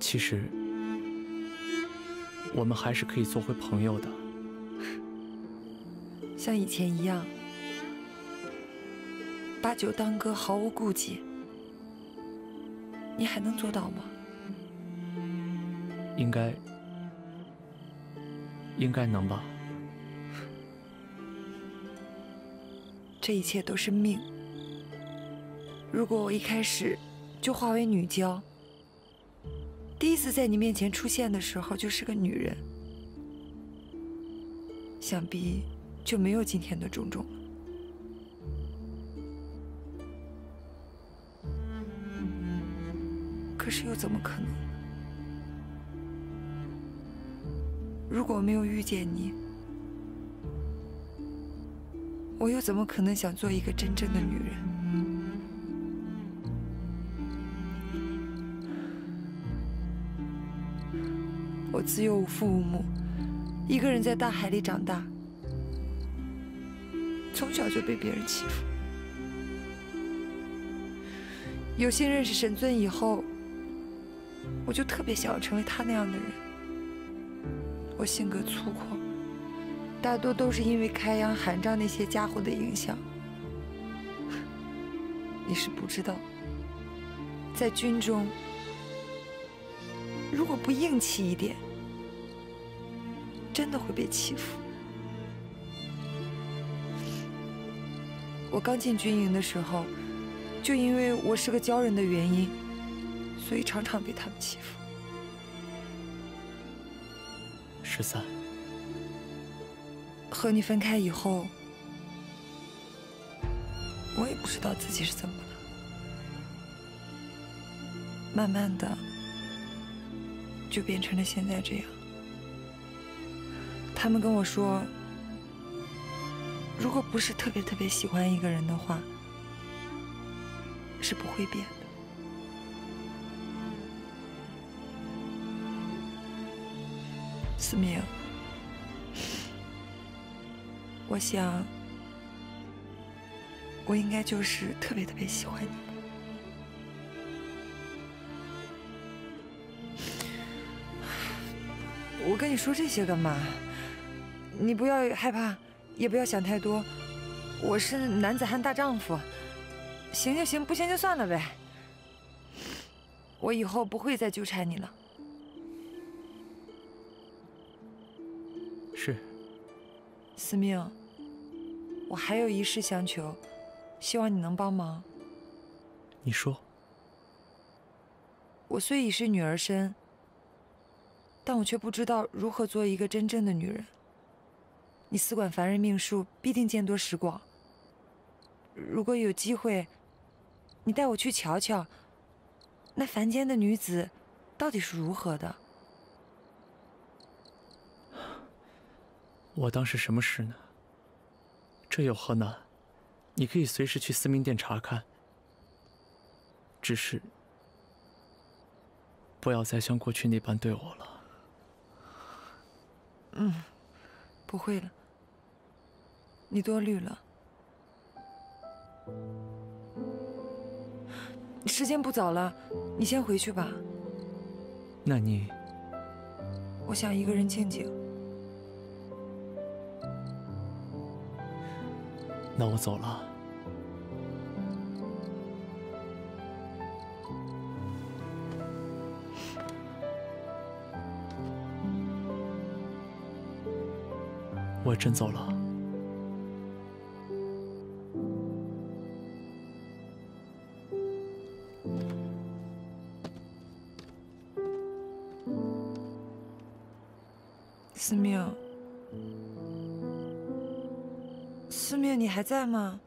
其实，我们还是可以做回朋友的。像以前一样，把酒当歌，毫无顾忌，你还能做到吗？应该，应该能吧。这一切都是命。如果我一开始就化为女娇，第一次在你面前出现的时候就是个女人，想必就没有今天的种种了。可是又怎么可能？如果没有遇见你，我又怎么可能想做一个真正的女人？我自幼无父无母，一个人在大海里长大，从小就被别人欺负。有幸认识神尊以后，我就特别想要成为他那样的人。我性格粗犷，大多都是因为开阳韩章那些家伙的影响。你是不知道，在军中。如果不硬气一点，真的会被欺负。我刚进军营的时候，就因为我是个娇人的原因，所以常常被他们欺负。十三，和你分开以后，我也不知道自己是怎么了，慢慢的。就变成了现在这样。他们跟我说，如果不是特别特别喜欢一个人的话，是不会变的。思明，我想，我应该就是特别特别喜欢你。我跟你说这些干嘛？你不要害怕，也不要想太多。我是男子汉大丈夫，行就行，不行就算了呗。我以后不会再纠缠你了。是。司命，我还有一事相求，希望你能帮忙。你说。我虽已是女儿身。但我却不知道如何做一个真正的女人。你司管凡人命数，必定见多识广。如果有机会，你带我去瞧瞧，那凡间的女子到底是如何的？我当是什么事呢？这有何难？你可以随时去司命殿查看。只是，不要再像过去那般对我了。嗯，不会了。你多虑了。时间不早了，你先回去吧。那你？我想一个人静静。那我走了。我真走了，司命，司命，你还在吗？